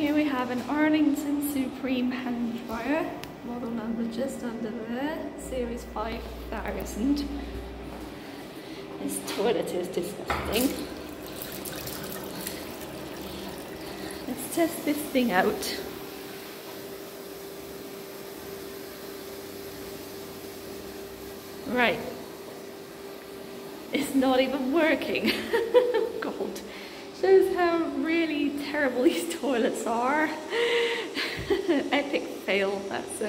Here we have an Arlington Supreme hand dryer, model number just under there, series 5000. This toilet is disgusting. Let's test this thing out. Right. It's not even working. terrible these toilets are. Epic fail, that's it.